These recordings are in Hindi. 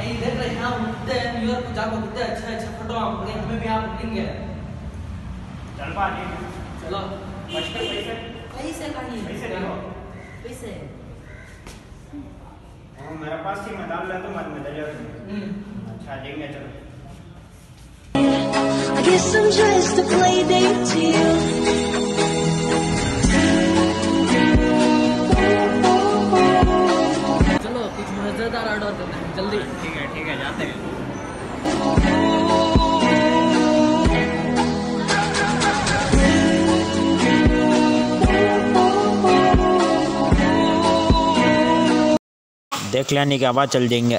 नहीं देख रहे हैं हम कितने न्यूयॉर्क को जाकर कितने अच्छे अच्छे फ़ोटो हम पकड़े हमें भी आप पकड़ेंगे चल बाजी चलो बच के पैसे पैसे कहीं पैसे देखो पैसे वो मेरे पास ही मैं डाल लेता हूँ बाद में दे जाओ। हम्म अच्छा देंगे चलो। I guess I'm just a play date to you. जल्दी। ठीक है ठीक है जाते हैं। देख लेने के बाद चल जाएँगे।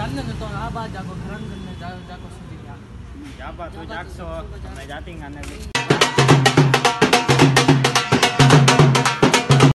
चलने में तो आ बात जाको खरण करने जा जाको सुधी जा बात हो जाग सो मैं जाती गाने भी